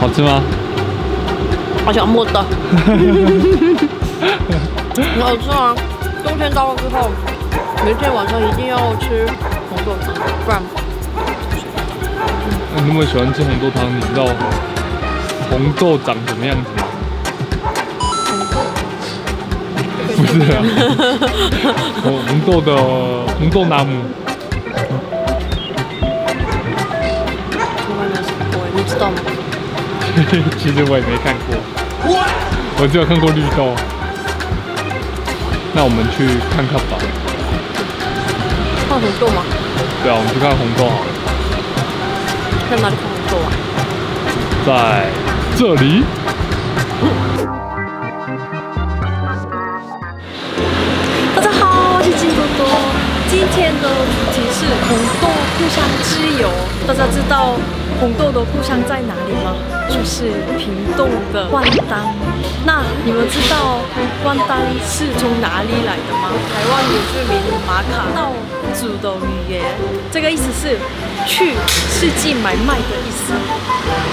好吃吗？好想摸的。很好吃啊！冬天到了之后，每天晚上一定要吃不然。你那么喜欢吃红豆汤，你知道红豆长什么样子吗？不是啊，红 红豆的红豆拿姆。你知道吗？其实我也没看过，我只有看过绿豆。那我们去看看吧。放红豆吗？对啊，我们去看红豆好了。在哪里看红豆啊？在这里。大家好，我是金多多。今天的主题是红豆互相之友。大家知道？红豆的故乡在哪里吗？就是屏东的万丹。那你们知道万丹是从哪里来的吗？台湾原住民马卡道族的语言，这个意思是去世纪买卖的意思。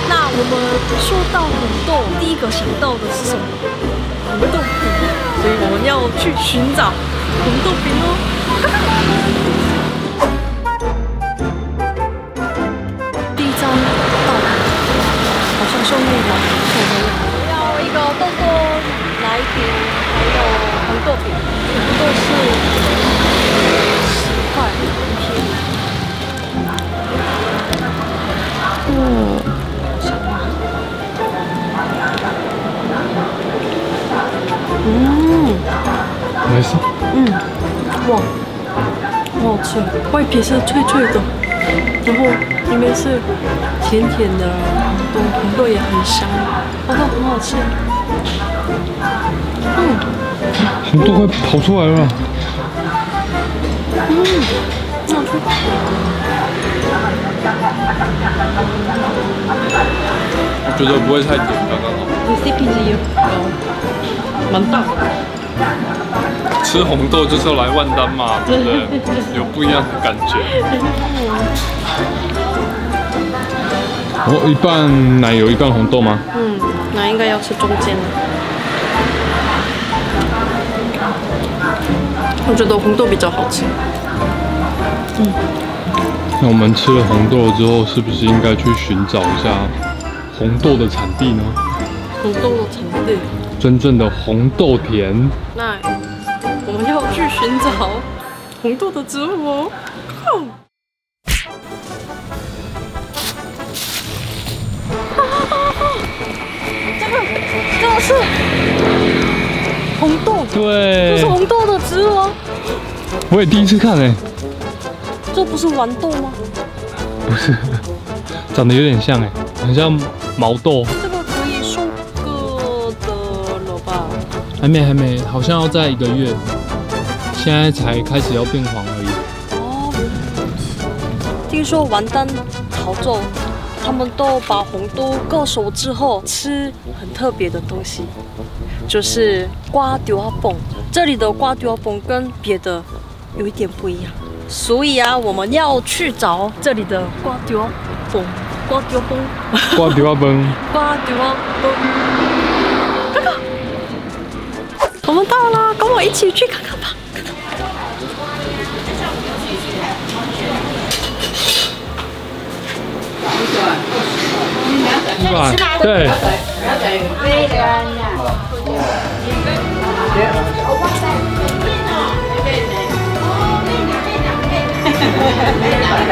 那我们说到红豆，第一个想到的是什么？红豆饼。所以我们要去寻找红豆饼哦。送一个，我要一个豆豆奶饼，还有红豆饼，全部都是十块一瓶。嗯，嗯，没事。嗯，哇，好吃，外皮是脆脆的，然后里面是甜甜的。红豆也很香，红豆很好吃。嗯，红豆快跑出来了。嗯，很好吃。我觉得不会太甜，刚刚好。你 CP 值也高，蛮大。吃红豆就是要来万丹嘛，对不对？有不一样的感觉。哦，一半奶油，一半红豆吗？嗯，那应该要吃中间的。我觉得红豆比较好吃。嗯。那我们吃了红豆之后，是不是应该去寻找一下红豆的产地呢？红豆的产地。真正的红豆田。那我们要去寻找红豆的植物哦。是红豆，对，这是红豆的植物。我也第一次看诶，这不是豌豆吗？不是，长得有点像诶，很像毛豆。这个可以收割的了吧？还没，还没，好像要在一个月，现在才开始要变黄而已。哦，听说完蛋好做。他们都把红豆割熟之后吃很特别的东西，就是瓜丢阿蹦。这里的瓜丢阿蹦跟别的有一点不一样，所以啊，我们要去找这里的瓜丢阿蹦。瓜丢蹦，瓜丢阿蹦，瓜丢阿蹦。哥哥，我们到了，跟我一起去看看吧。对。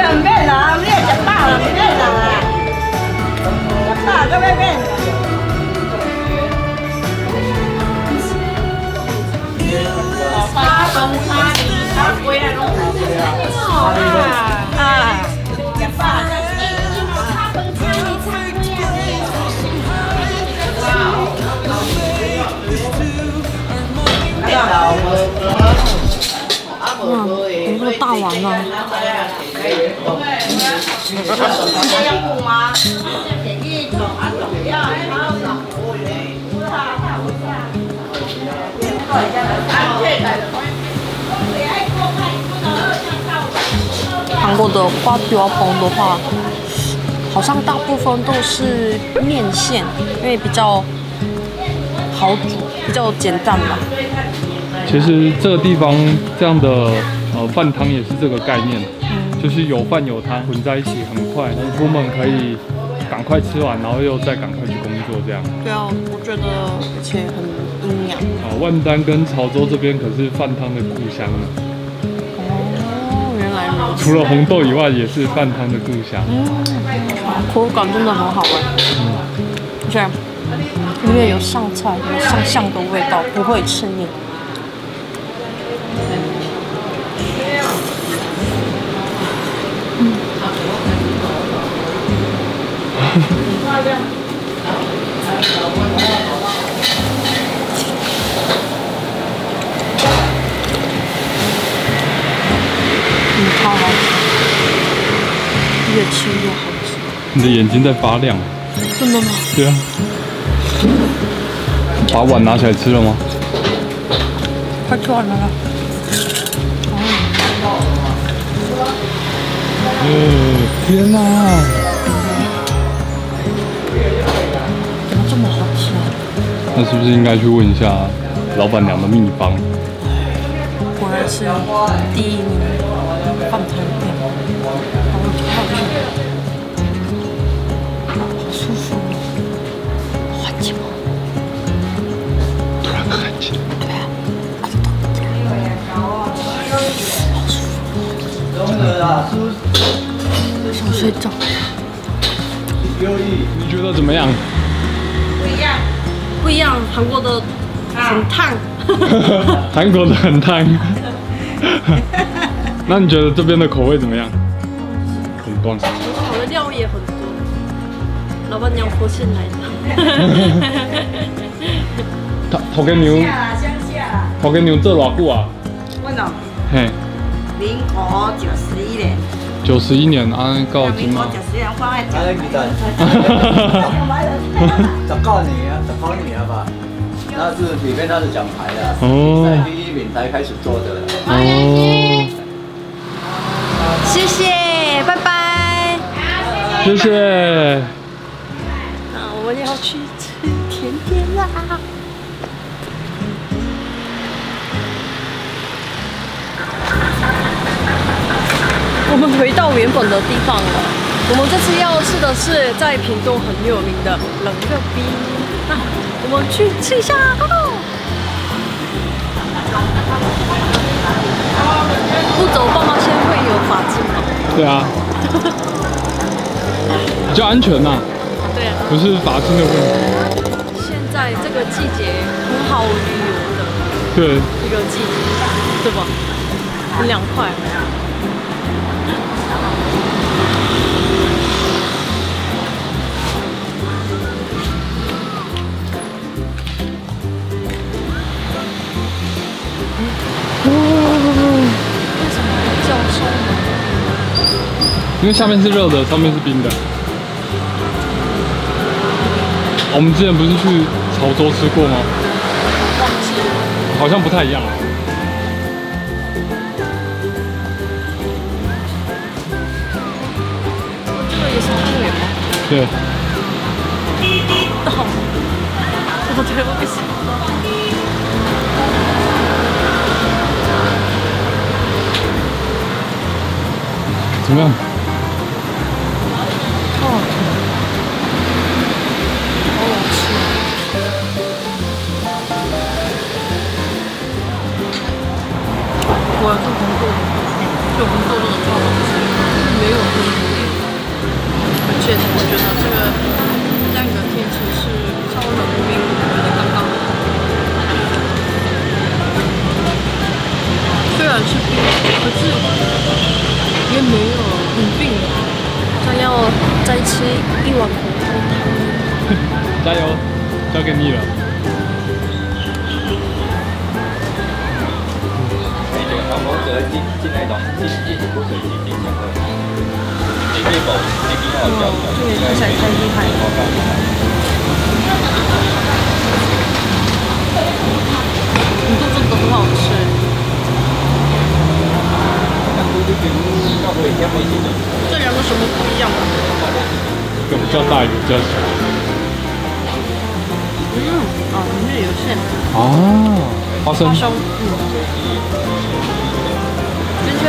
唔咩啦？呢只包啦，咩啦？只包咁咩咩？花粉花地咖啡啊！啊！完了！韩国的花雕风的话，好像大部分都是面线，因为比较好煮，比较简单吧。其实这个地方这样的呃饭汤也是这个概念，就是有饭有汤混在一起，很快，你出门可以赶快吃完，然后又再赶快去工作这样。对啊，我觉得而且很营养。啊，万丹跟潮州这边可是饭汤的故乡呢。哦，原来如此。除了红豆以外，也是饭汤的故乡。嗯口感真的很好玩，而且里面有上菜，有上香的味道，不会吃腻。超好吃，越吃越好吃。你的眼睛在发亮。真的吗？对啊。把碗拿起来吃了吗？快吃完了啦。嗯，天哪！怎那是不是应该去问一下老板娘的秘方？果然是第一名饭团店，好好吃，好舒服哦，环境？突然很安静。对啊，好舒服，想睡觉。你觉得怎么样？不一样，韩国的很烫，韩国的很烫。那你觉得这边的口味怎么样？很棒。好的料也很多，老板娘佛心来的。头头家娘，头家娘做偌久啊？我喏，嘿，民国九十一年，九十一年 啊，到今嘛。民国九十一年啊，年啊，十九年吧，那是里面那是奖牌的，哦在第一名才开始做的。哦，谢谢，拜拜。谢谢。那我们要去吃甜点啦。我们回到原本的地方了。我们这次要吃的是在屏东很有名的冷热冰。那我们去吃一下 go！不走爸妈先会有罚金吗？对啊，比较安全呐、对啊。不是罚金的问题。现在这个季节很好旅游的对，一个季节，对吧？很凉快。因为下面是热的，上面是冰的。我们之前不是去潮州吃过吗？好像不太一样。这个也是汤圆吗？对，哦，我对不行。怎么样？果然是红豆，就红豆那个超好吃，没有很甜。而且我觉得这个这个黄毛蛇精。进来讲，进进去过水晶晶相关。你可以保这个好教的，这个看起来太厉害了。很好吃。这两个什么不一样啊？一个比较大，一个比较小。嗯，啊，里面有馅哦，花生花生，嗯。今天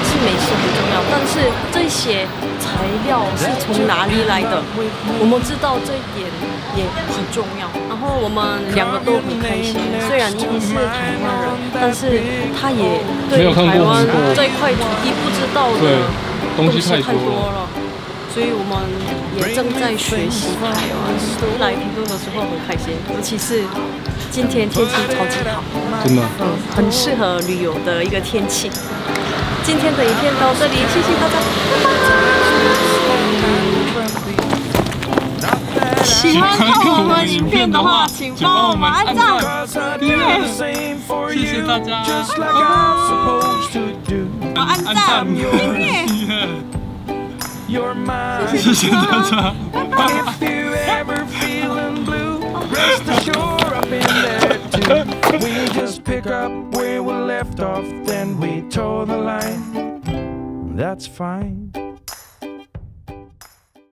美食很重要，但是这些材料是从哪里来的，我们知道这一点也很重要。然后我们两个都很开心，虽然一是台湾人，但是他也对台湾这一块土地不知道的东西西太太多多了。所以我们也正在学习台湾。来屏东的时候很开心，尤其是今天天气超级好，真的。嗯，很适合旅游的一个天气。今天的影片到这里，谢谢大家，拜拜。喜欢看我们影片的话，请帮我们按赞、订阅、谢谢大家，我按赞.谢谢大家。We just pick up where we left off, then we toe the line. That's fine.